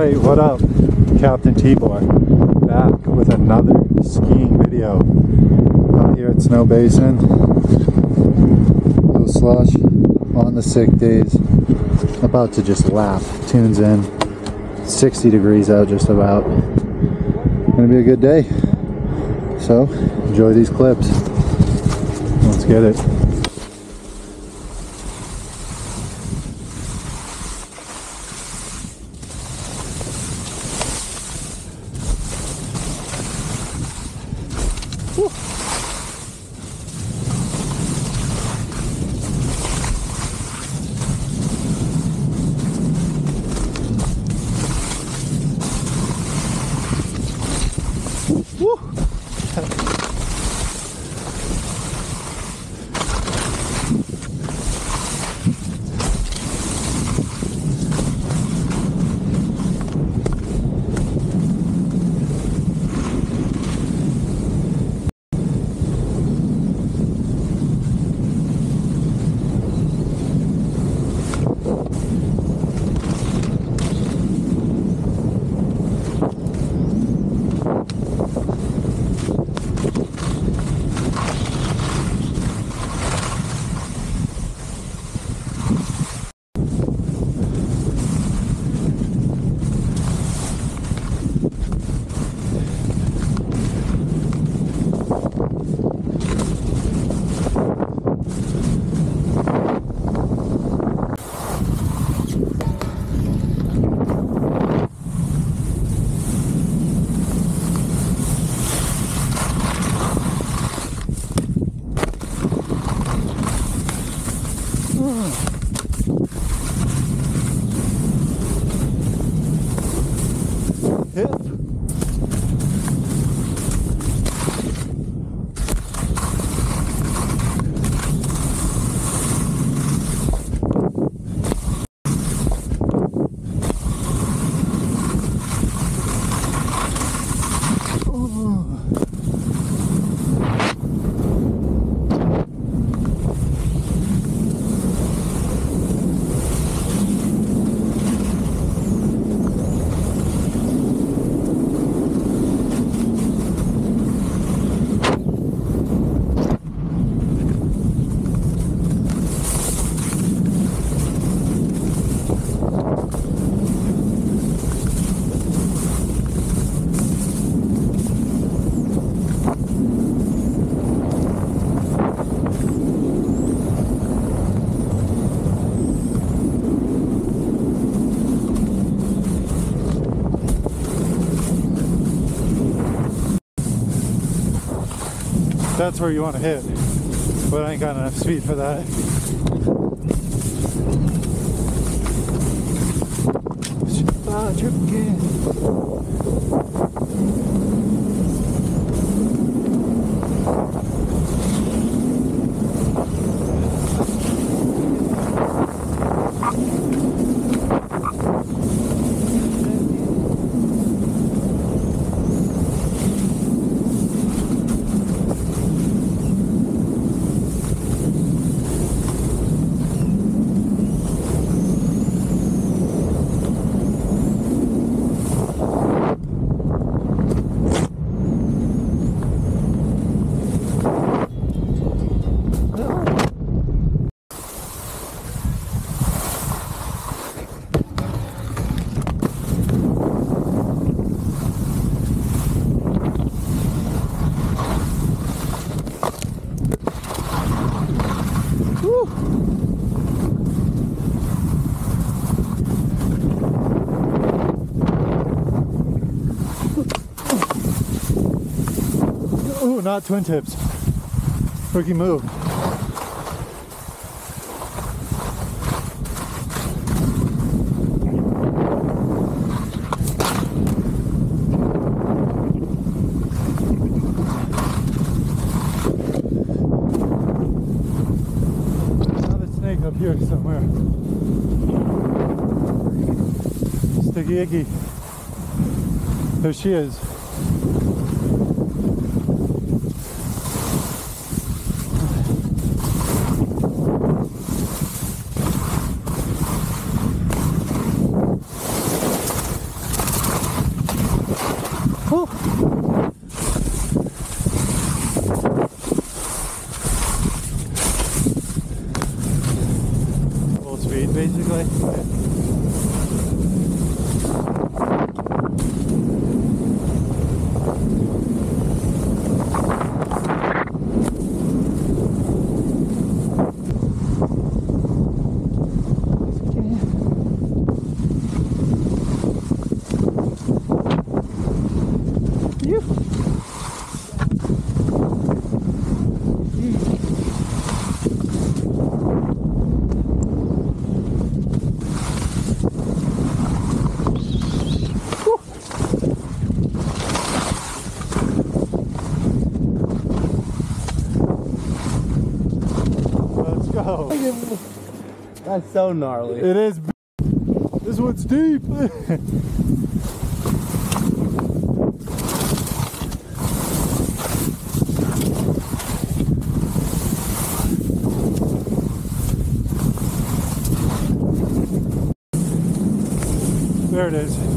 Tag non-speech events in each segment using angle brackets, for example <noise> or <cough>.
Alright, what up? Captain Tibor back with another skiing video out here at Snowbasin. Little slush on the sick days. About to just laugh. Tunes in. 60 degrees out just about. Gonna be a good day. So enjoy these clips. Let's get it. Hip. That's where you want to hit. But I ain't got enough speed for that. Not twin tips. Rookie move. Up here somewhere. Sticky Icky. There she is. <laughs> That's so gnarly. It is. This one's deep. <laughs> there it is.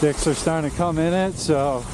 Sticks are starting to come in it, so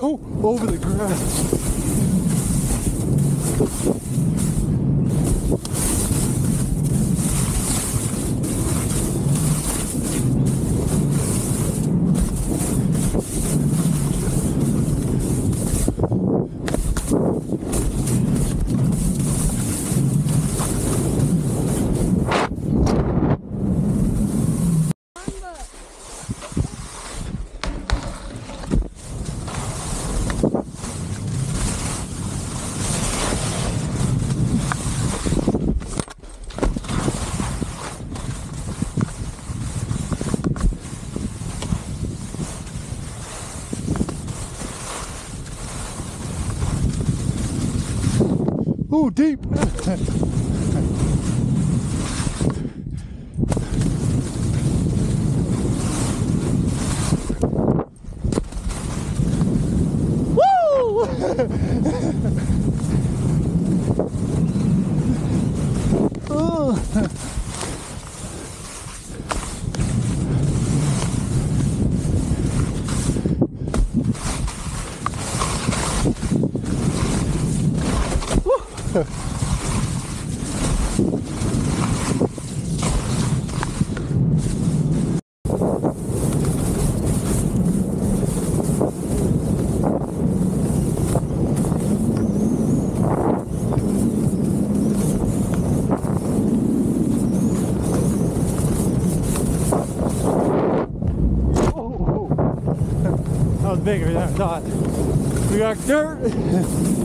yo over the grass. Ooh, deep. <laughs> <laughs> bigger than I thought. We got dirt. <laughs>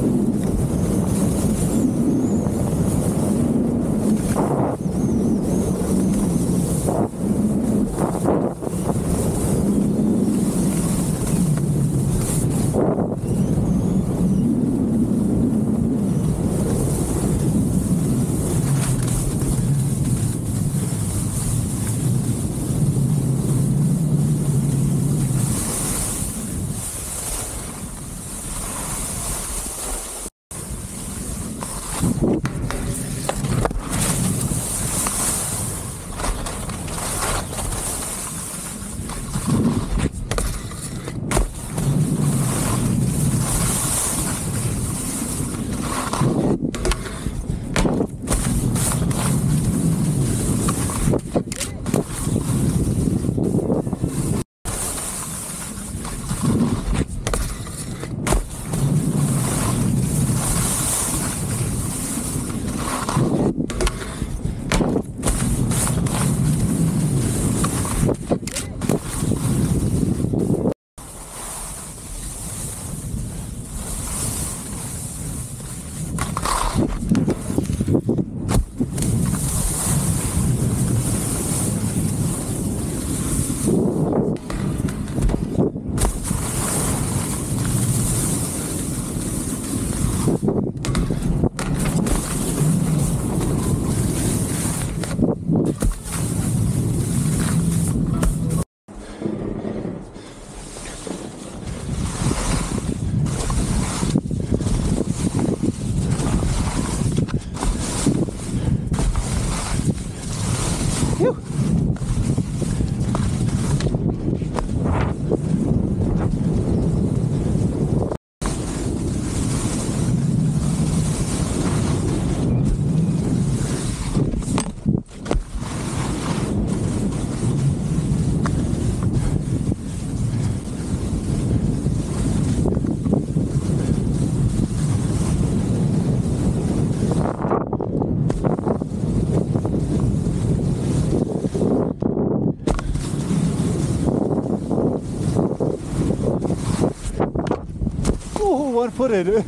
var forrige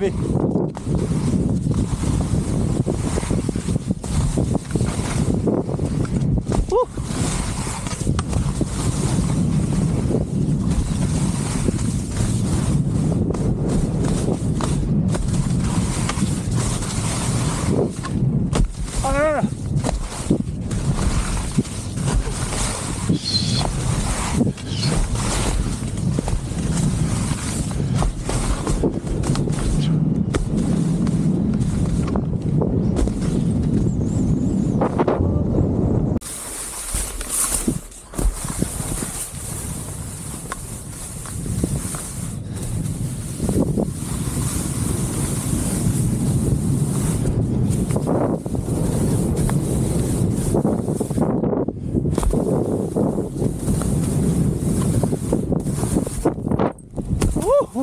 baby.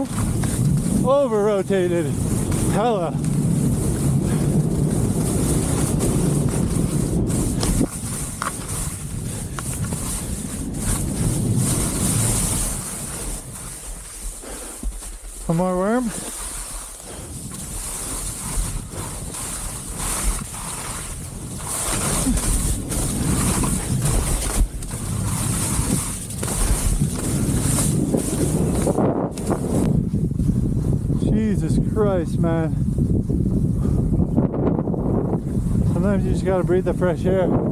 over rotated. Hella. One more worm. Christ, man. Sometimes you just gotta breathe the fresh air.